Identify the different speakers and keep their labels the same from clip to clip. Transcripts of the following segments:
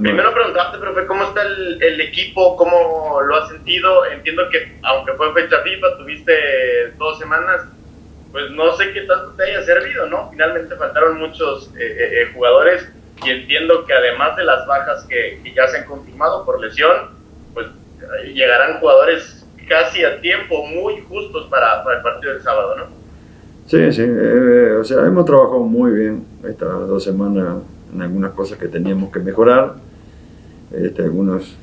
Speaker 1: Primero preguntarte, profe, ¿cómo está el, el, equipo? ¿Cómo lo has sentido? Entiendo que, aunque fue fecha FIFA, tuviste dos semanas, pues no sé qué tanto te haya servido, ¿no? Finalmente faltaron muchos eh, eh, eh, jugadores y entiendo que además de las bajas que, que, ya se han confirmado por lesión, pues llegarán jugadores casi a tiempo, muy justos para, para el partido del sábado, ¿no?
Speaker 2: Sí, sí, o sea, hemos trabajado muy bien estas dos semanas en algunas cosas que teníamos que mejorar. Este, algunos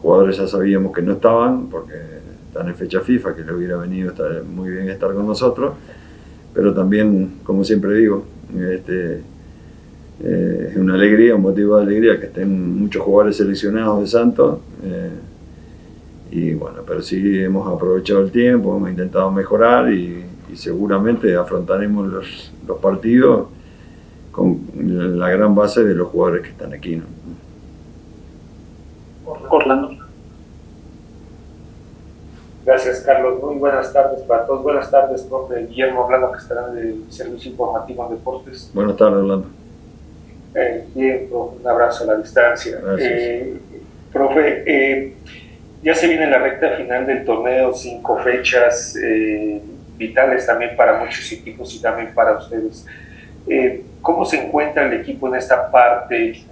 Speaker 2: jugadores ya sabíamos que no estaban porque están en fecha FIFA, que le hubiera venido muy bien estar con nosotros pero también, como siempre digo, este, eh, es una alegría, un motivo de alegría que estén muchos jugadores seleccionados de Santos. Eh, y bueno, pero sí hemos aprovechado el tiempo, hemos intentado mejorar y, seguramente afrontaremos los, partidos con la gran base de los jugadores que están aquí.
Speaker 3: Orlando.
Speaker 4: Gracias, Carlos. Muy buenas tardes para todos. Buenas tardes, profe Guillermo Orlando, que estará en el Servicio Informativo de Deportes.
Speaker 2: Buenas tardes, Orlando.
Speaker 4: Eh, bien, un abrazo a la distancia. Eh, profe, eh, ya se viene la recta final del torneo, cinco fechas eh, vitales también para muchos equipos y también para ustedes. ¿Cómo se encuentra el equipo en esta parte?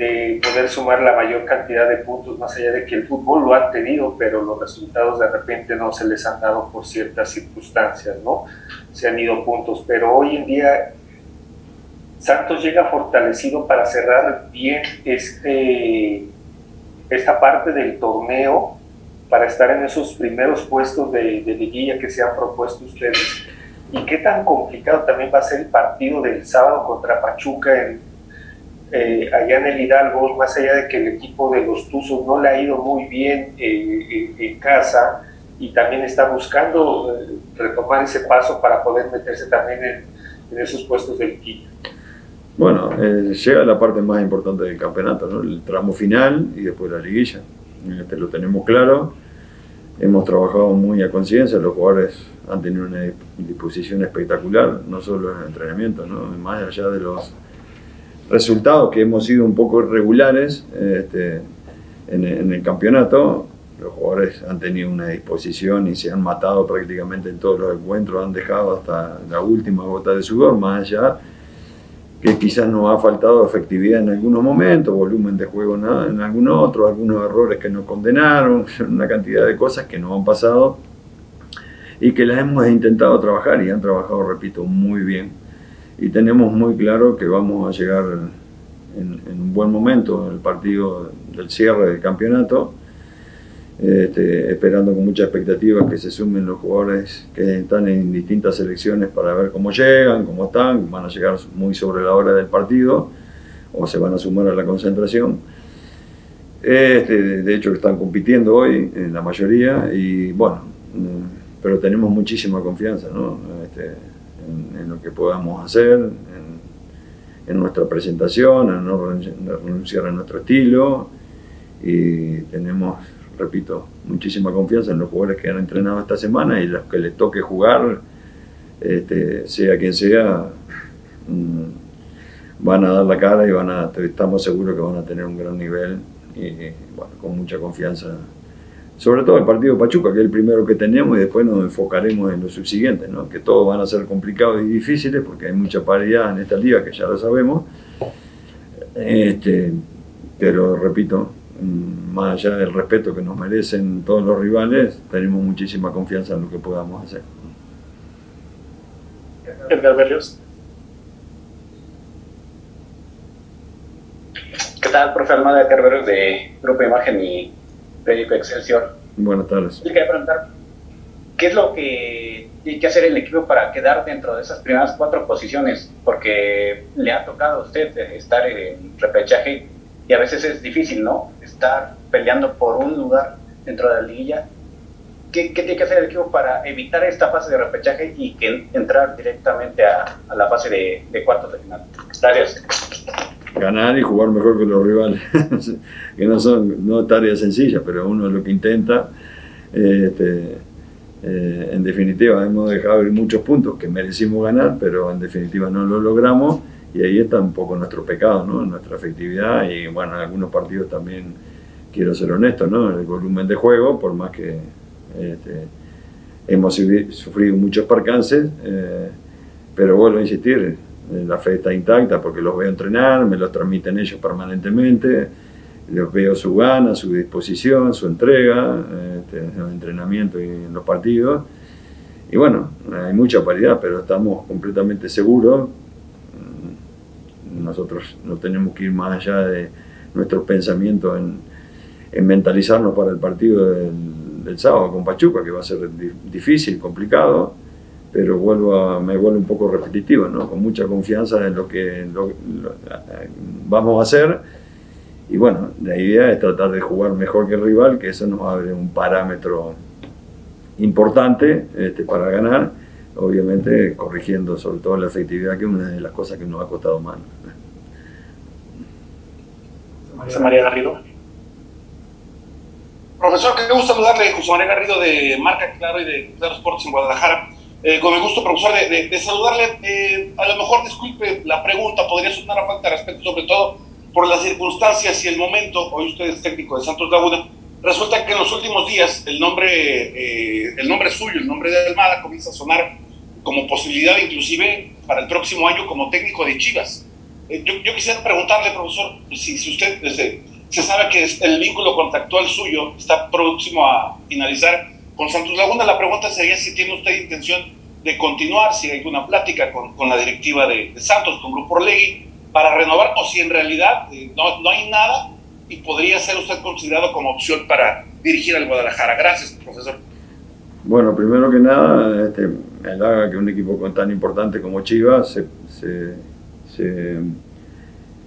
Speaker 4: De poder sumar la mayor cantidad de puntos, más allá de que el fútbol lo ha tenido, pero los resultados de repente no se les han dado por ciertas circunstancias, ¿no? Se han ido puntos, pero hoy en día Santos llega fortalecido para cerrar bien este, esta parte del torneo, para estar en esos primeros puestos de, de liguilla que se han propuesto ustedes. Y qué tan complicado también va a ser el partido del sábado contra Pachuca en, eh, allá en el Hidalgo, más allá de que el equipo de los Tuzos no le ha ido muy bien eh, en casa y también está buscando eh, retomar ese paso para poder meterse también en, esos puestos del equipo.
Speaker 2: Bueno, llega la parte más importante del campeonato, ¿no? el tramo final y después la liguilla. Este lo tenemos claro. Hemos trabajado muy a conciencia, los jugadores han tenido una disposición espectacular, no solo en el entrenamiento, ¿no? más allá de los resultados que hemos sido un poco irregulares este, en, el campeonato. Los jugadores han tenido una disposición y se han matado prácticamente en todos los encuentros, han dejado hasta la última gota de sudor, más allá que quizás nos ha faltado efectividad en algunos momentos, volumen de juego en algunos otros, algunos errores que nos condenaron, una cantidad de cosas que nos han pasado y que las hemos intentado trabajar y han trabajado, repito, muy bien y tenemos muy claro que vamos a llegar en, un buen momento en el partido del cierre del campeonato, este, esperando con mucha expectativa que se sumen los jugadores que están en distintas selecciones para ver cómo llegan, cómo están, van a llegar muy sobre la hora del partido o se van a sumar a la concentración. Este, de hecho están compitiendo hoy en la mayoría y bueno, mm, pero tenemos muchísima confianza, ¿no? Este, en, lo que podamos hacer, en, nuestra presentación, en no renunciar a nuestro estilo. Y tenemos, repito, muchísima confianza en los jugadores que han entrenado esta semana y los que les toque jugar, este, sea quien sea, mm, van a dar la cara y van a, estamos seguros que van a tener un gran nivel y bueno, con mucha confianza sobre todo el partido Pachuca, que es el primero que tenemos, y después nos enfocaremos en los subsiguientes, ¿no? que todos van a ser complicados y difíciles porque hay mucha paridad en esta liga, que ya lo sabemos. Este, pero repito, más allá del respeto que nos merecen todos los rivales, tenemos muchísima confianza en lo que podamos hacer.
Speaker 3: Edgar Berrios. ¿Qué tal, profe Almada Edgar Berrios de Grupo Imagen y Perico Excelsior.
Speaker 2: Buenas tardes.
Speaker 3: Le quería preguntar, ¿qué es lo que tiene que hacer el equipo para quedar dentro de esas primeras cuatro posiciones? Porque le ha tocado a usted estar en repechaje y a veces es difícil, ¿no? Estar peleando por un lugar dentro de la liguilla. ¿Qué, tiene que hacer el equipo para evitar esta fase de repechaje y que entrar directamente a, la fase de, de cuartos de final? Gracias
Speaker 2: ganar y jugar mejor que los rivales, que no son no tareas sencillas, pero uno es lo que intenta. Este, eh, en definitiva, hemos dejado ir muchos puntos que merecimos ganar, pero en definitiva no lo logramos y ahí está un poco nuestro pecado, ¿no? nuestra efectividad y bueno, en algunos partidos también, quiero ser honesto, ¿no? el volumen de juego, por más que este, hemos sufrido muchos percances, eh, pero vuelvo a insistir, la fe está intacta porque los veo entrenar, me los transmiten ellos permanentemente, los veo su gana, su disposición, su entrega, este, en el entrenamiento y en los partidos. Y bueno, hay mucha paridad, pero estamos completamente seguros nosotros no tenemos que ir más allá de nuestro pensamiento en, mentalizarnos para el partido del, sábado con Pachuca, que va a ser difícil, complicado, pero vuelvo me vuelvo un poco repetitivo, ¿no? con mucha confianza en lo que vamos a hacer. Y bueno, la idea es tratar de jugar mejor que el rival, que eso nos abre un parámetro importante este, para ganar obviamente corrigiendo sobre todo la efectividad, que es una de las cosas que nos ha costado más.
Speaker 5: José María Garrido. Profesor, qué gusto saludarle, José María Garrido de Marca Claro y de Claro Sports en Guadalajara. Eh, con el gusto, profesor, de, saludarle. Eh, a lo mejor, disculpe la pregunta, podría sonar a falta de respeto, sobre todo por las circunstancias y el momento. Hoy usted es técnico de Santos Laguna. Resulta que en los últimos días el nombre, eh, el nombre suyo, el nombre de Almada, comienza a sonar como posibilidad inclusive para el próximo año como técnico de Chivas. Eh, yo, quisiera preguntarle, profesor, si, si usted desde, se sabe que el vínculo contractual suyo está próximo a finalizar con Santos Laguna, la pregunta sería si tiene usted intención de continuar, si hay alguna plática con, con la directiva de, Santos, con Grupo Orlegui, para renovar, o si en realidad eh, no, no hay nada y podría ser usted considerado como opción para dirigir al Guadalajara. Gracias, profesor.
Speaker 2: Bueno, primero que nada, este, me halaga que un equipo tan importante como Chivas se, se,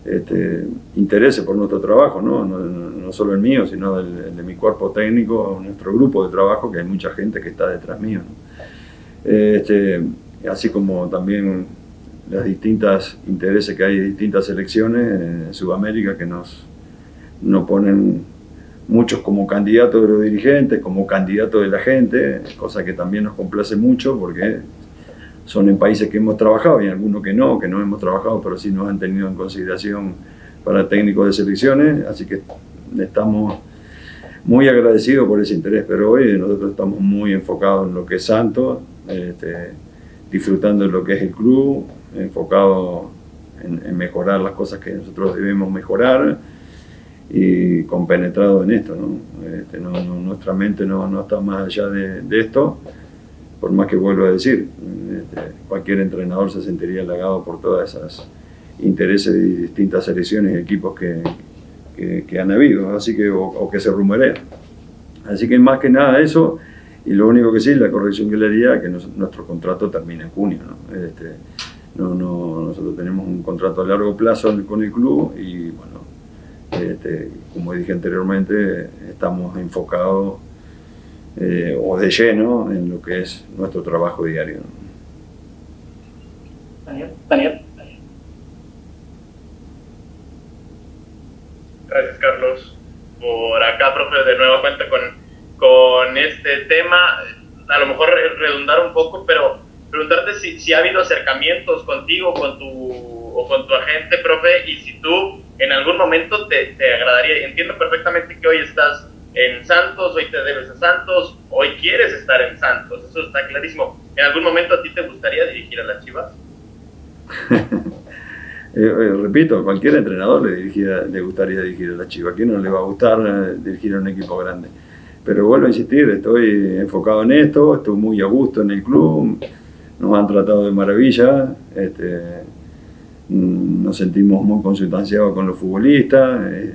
Speaker 2: este, por nuestro trabajo, ¿no? No, solo el mío, sino el, de mi cuerpo técnico, nuestro grupo de trabajo, que hay mucha gente que está detrás mío. Este, así como también los distintos intereses que hay de distintas selecciones en Sudamérica que nos, nos ponen muchos como candidatos de los dirigentes, como candidatos de la gente, cosa que también nos complace mucho porque son en países que hemos trabajado y algunos que no, que no hemos trabajado, pero sí nos han tenido en consideración para técnicos de selecciones, así que estamos muy agradecidos por ese interés, pero hoy nosotros estamos muy enfocados en lo que es Santos, este, disfrutando de lo que es el club, enfocados en, mejorar las cosas que nosotros debemos mejorar, y compenetrado en esto. Este, ¿no? nuestra mente no, no, está más allá de, esto, por más que vuelvo a decir, este, cualquier entrenador se sentiría halagado por todas esas intereses de distintas selecciones y equipos que, que, han habido, así que, o, que se rumorean. Así que más que nada eso, y lo único que sí, la corrección que le haría, que nuestro contrato termina en junio. Este, no, nosotros tenemos un contrato a largo plazo con el club y bueno, este, como dije anteriormente, estamos enfocados eh, o de lleno en lo que es nuestro trabajo diario.
Speaker 5: Daniel. Daniel.
Speaker 1: Gracias, Carlos. Por acá, profe, de nuevo cuenta con, con este tema. A lo mejor redundar un poco, pero preguntarte si, si ha habido acercamientos contigo con tu, o con tu agente, profe, y si tú en algún momento te, te agradaría, entiendo perfectamente que hoy estás en Santos, hoy te debes a Santos, hoy quieres estar en Santos, eso está clarísimo. ¿En algún momento a ti te gustaría dirigir a las Chivas?
Speaker 2: Eh, eh, repito, cualquier entrenador le, le gustaría dirigir a la Chivas. ¿A quién no le va a gustar eh, dirigir a un equipo grande? Pero vuelvo a insistir, estoy enfocado en esto, estoy muy a gusto en el club, nos han tratado de maravilla. Este, Mm, nos sentimos muy consustanciados con los futbolistas, eh,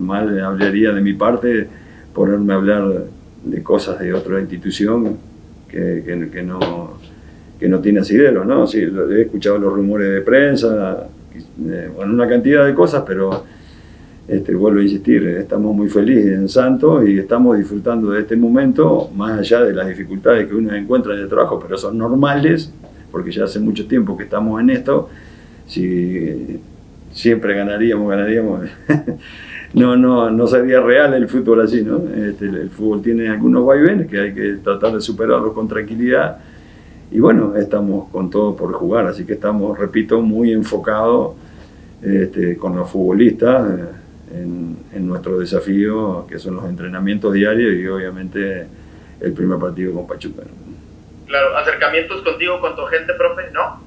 Speaker 2: mal hablaría de mi parte ponerme a hablar de cosas de otra institución que, que, no, que no tiene asidero, ¿no? Sí, he escuchado los rumores de prensa, eh, bueno, una cantidad de cosas, pero este, vuelvo a insistir, estamos muy felices en Santos y estamos disfrutando de este momento, más allá de las dificultades que uno encuentra en el trabajo, pero son normales, porque ya hace mucho tiempo que estamos en esto, si siempre ganaríamos, ganaríamos. no, no, no sería real el fútbol así, ¿no? Este, el fútbol tiene algunos vaivenes que hay que tratar de superarlos con tranquilidad y bueno, estamos con todo por jugar, así que estamos, repito, muy enfocados este, con los futbolistas eh, en, nuestro desafío, que son los entrenamientos diarios y obviamente el primer partido con Pachuca.
Speaker 1: Claro, acercamientos contigo, con tu gente, profe, ¿no?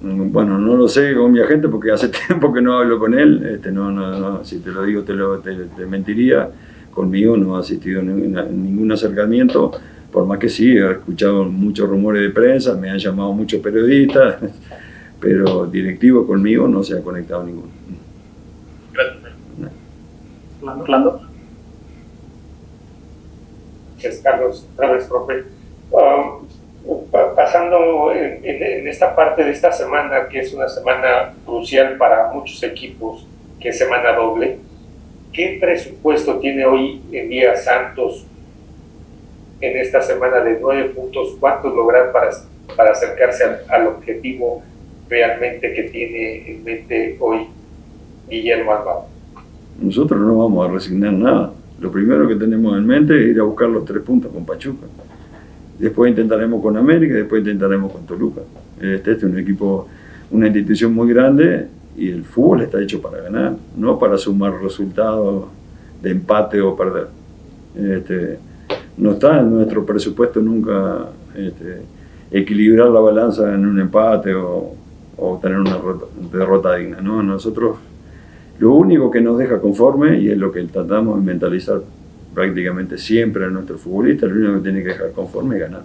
Speaker 2: Mm, bueno, no lo sé con mi agente porque hace tiempo que no hablo con él. Este, no, no, no, si te lo digo te, lo, te, mentiría. Conmigo no ha asistido ningún acercamiento por más que sí, he escuchado muchos rumores de prensa, me han llamado muchos periodistas, pero directivo conmigo no se ha conectado ninguno.
Speaker 1: Gracias.
Speaker 4: Orlando. Gracias, Carlos. Gracias, profe. Um, pasando en, esta parte de esta semana, que es una semana crucial para muchos equipos, que es semana doble, ¿qué presupuesto tiene hoy en día Santos en esta semana de nueve puntos, ¿cuántos lograr para, para acercarse al, objetivo realmente que tiene en mente hoy Guillermo Alvaro?
Speaker 2: Nosotros no vamos a resignar nada. Lo primero que tenemos en mente es ir a buscar los tres puntos con Pachuca. Después intentaremos con América y después intentaremos con Toluca. Este, este, es un equipo, una institución muy grande y el fútbol está hecho para ganar, no para sumar resultados de empate o perder. Este, no está en nuestro presupuesto nunca este, equilibrar la balanza en un empate o, o tener una derrota, digna. ¿no? Nosotros lo único que nos deja conforme, y es lo que tratamos de mentalizar prácticamente siempre a nuestro futbolista, lo único que tiene que dejar conforme es ganar.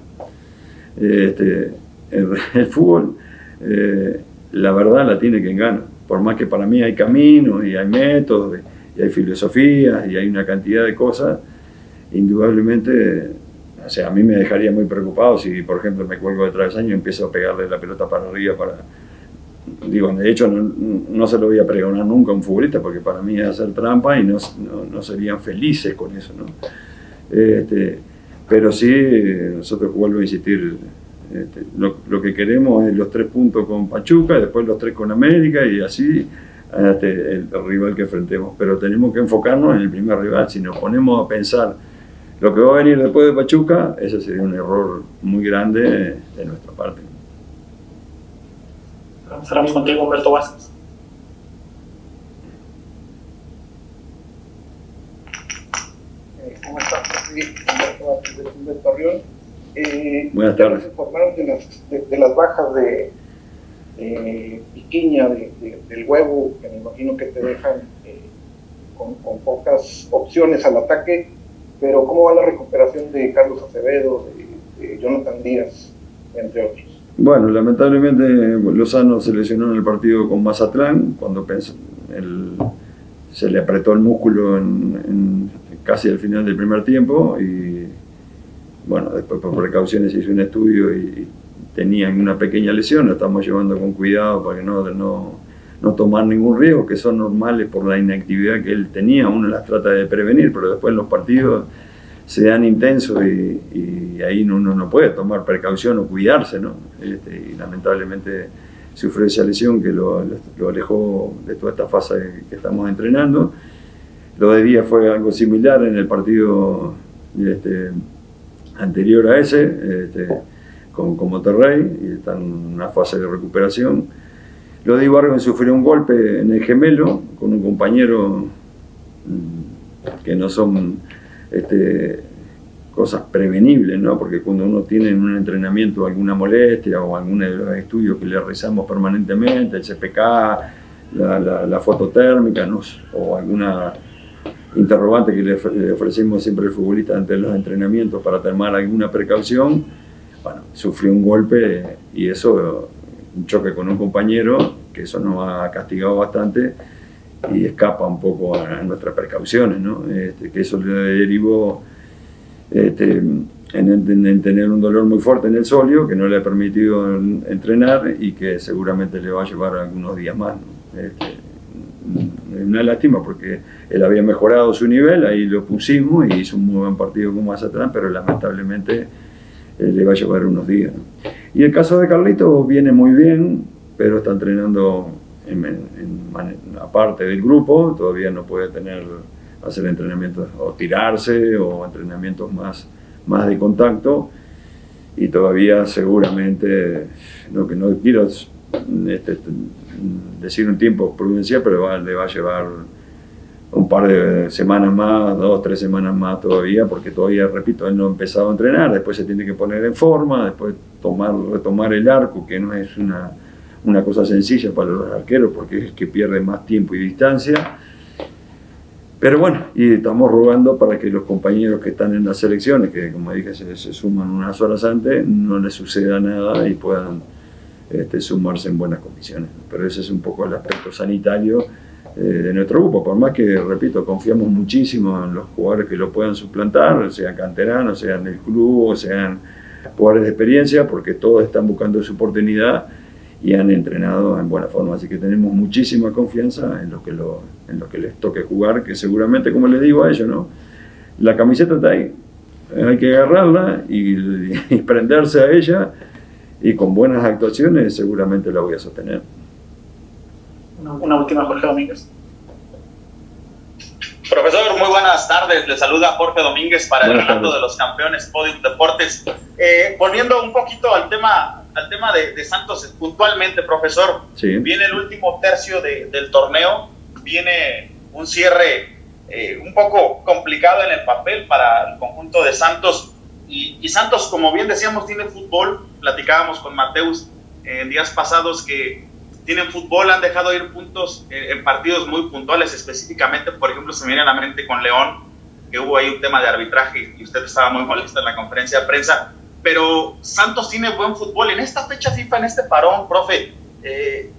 Speaker 2: Este, el, fútbol, eh, la verdad la tiene que ganar, por más que para mí hay caminos y hay métodos y hay filosofías y hay una cantidad de cosas, indudablemente, o sea, a mí me dejaría muy preocupado si, por ejemplo, me cuelgo de travesaño y empiezo a pegarle la pelota para arriba para... Digo, de hecho, no, se lo voy a pregonar nunca a un futbolista porque para mí es hacer trampa y no, no, serían felices con eso, ¿no? Este, pero sí, nosotros vuelvo a insistir, este, lo, lo, que queremos es los tres puntos con Pachuca, después los tres con América y así este, el rival que enfrentemos. Pero tenemos que enfocarnos en el primer rival. Si nos ponemos a pensar lo que va a venir después de Pachuca, ese sería un error muy grande de nuestra parte.
Speaker 6: Cerramos contigo, Humberto Vázquez.
Speaker 7: Eh, ¿Cómo estás? Humberto Vázquez de Arrión.
Speaker 2: Eh, Buenas tardes.
Speaker 7: informaron de las, de, las bajas de eh, Piquiña, del huevo, que me imagino que te dejan eh, con, con, pocas opciones al ataque pero ¿cómo va la recuperación de Carlos Acevedo, de, Jonathan Díaz, entre otros?
Speaker 2: Bueno, lamentablemente Lozano se lesionó en el partido con Mazatlán, cuando se le apretó el músculo en, casi al final del primer tiempo y bueno, después por precauciones hizo un estudio y tenían una pequeña lesión, la estamos llevando con cuidado para que no, no, no tomar ningún riesgo, que son normales por la inactividad que él tenía, uno las trata de prevenir, pero después los partidos se dan intensos y, ahí uno no puede tomar precaución o cuidarse, ¿no? Este, y lamentablemente sufrió esa lesión que lo, alejó de toda esta fase que estamos entrenando. Lo de día fue algo similar en el partido este, anterior a ese, este, con Monterrey, y está en una fase de recuperación lo de Ibargüen sufrió un golpe en el gemelo con un compañero mm, que no son este, cosas prevenibles, ¿no? porque cuando uno tiene en un entrenamiento alguna molestia o alguno de los estudios que le realizamos permanentemente, el CPK, la, la, fototérmica o alguna interrogante que le, ofrecemos siempre al futbolista ante los entrenamientos para tomar alguna precaución, bueno, sufrió un golpe y eso un choque con un compañero, que eso nos ha castigado bastante y escapa un poco a, nuestras precauciones, ¿no? Este, que eso le derivó este, en, tener un dolor muy fuerte en el solio, que no le ha permitido entrenar y que seguramente le va a llevar algunos días más. ¿no? Este, una lástima porque él había mejorado su nivel, ahí lo pusimos y hizo un muy buen partido con Mazatlán, pero lamentablemente eh, le va a llevar unos días. Y el caso de Carlito viene muy bien, pero está entrenando en, aparte del grupo, todavía no puede tener, hacer entrenamientos o tirarse o entrenamientos más, más de contacto. y todavía seguramente, lo que no quiero este, decir un tiempo prudencial, pero le va a llevar un par de semanas más, dos, tres semanas más todavía, porque todavía, repito, él no ha empezado a entrenar, después se tiene que poner en forma, después tomar, retomar el arco, que no es una, una cosa sencilla para los arqueros, porque es que pierde más tiempo y distancia. Pero bueno, y estamos rogando para que los compañeros que están en las selecciones, que como dije se, suman unas horas antes, no les suceda nada y puedan este, sumarse en buenas condiciones. Pero ese es un poco el aspecto sanitario eh, de nuestro grupo, por más que, repito, confiamos muchísimo en los jugadores que lo puedan suplantar, sean canteranos, sean del club, sean jugadores de experiencia, porque todos están buscando su oportunidad y han entrenado en buena forma. Así que tenemos muchísima confianza en lo que, lo, en lo que les toque jugar, que seguramente, como les digo a ellos, ¿no? la camiseta está ahí, hay que agarrarla y, prenderse a ella y con buenas actuaciones seguramente la voy a sostener.
Speaker 6: Una, última, Jorge Domínguez.
Speaker 1: Profesor, muy buenas tardes. Le saluda Jorge Domínguez para el relato de los campeones Podium Deportes. Eh, volviendo un poquito al tema al tema de, Santos puntualmente, profesor. Viene el último tercio del torneo, viene un cierre eh, un poco complicado en el papel para el conjunto de Santos. Y, Santos, como bien decíamos, tiene fútbol. Platicábamos con Mateus en días pasados que tienen fútbol, han dejado ir puntos en partidos muy puntuales, específicamente, por ejemplo, se me viene a la mente con León, que hubo ahí un tema de arbitraje y usted estaba muy molesto en la conferencia de prensa pero Santos tiene buen fútbol. En esta fecha FIFA, en este parón, profe, eh,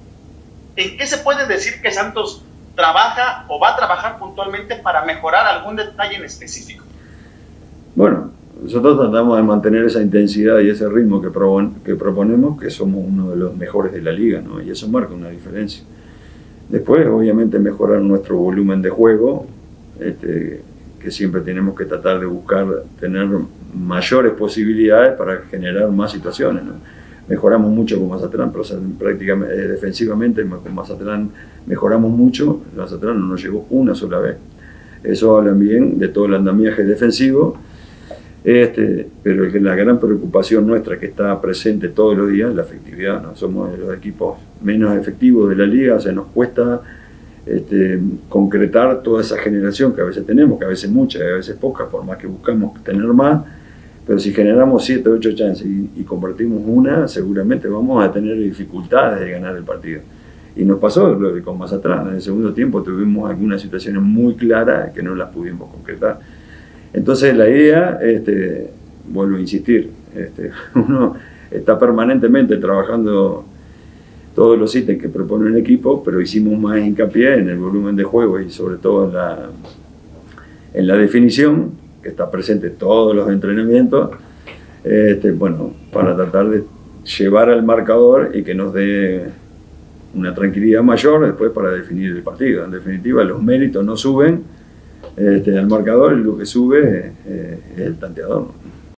Speaker 1: ¿en qué se puede decir que Santos trabaja o va a trabajar puntualmente para mejorar algún detalle en específico?
Speaker 2: Bueno, nosotros tratamos de mantener esa intensidad y ese ritmo que, proponemos, que somos uno de los mejores de la liga, ¿no? y eso marca una diferencia. Después, obviamente, mejorar nuestro volumen de juego, este, que siempre tenemos que tratar de buscar tener mayores posibilidades para generar más situaciones. Mejoramos mucho con Mazatlán, prácticamente eh, defensivamente con Mazatlán mejoramos mucho, Mazatlán no nos llegó una sola vez. Eso habla bien de todo el andamiaje defensivo, este, pero la gran preocupación nuestra que está presente todos los días es la efectividad. ¿no? Somos de los equipos menos efectivos de la liga, o sea, nos cuesta este, concretar toda esa generación que a veces tenemos, que a veces mucha, a veces poca, por más que buscamos tener más, pero si generamos 7, 8 chances y, convertimos una, seguramente vamos a tener dificultades de ganar el partido. Y nos pasó con más atrás, en el segundo tiempo tuvimos algunas situaciones muy claras que no las pudimos concretar. Entonces la idea, este, vuelvo a insistir, este, uno está permanentemente trabajando todos los ítems que propone el equipo, pero hicimos más hincapié en el volumen de juego y sobre todo en la, en la definición, que está presente todos los entrenamientos, este, bueno, para tratar de llevar al marcador y que nos dé una tranquilidad mayor después para definir el partido. En definitiva, los méritos no suben este, al marcador lo que sube eh, es el tanteador.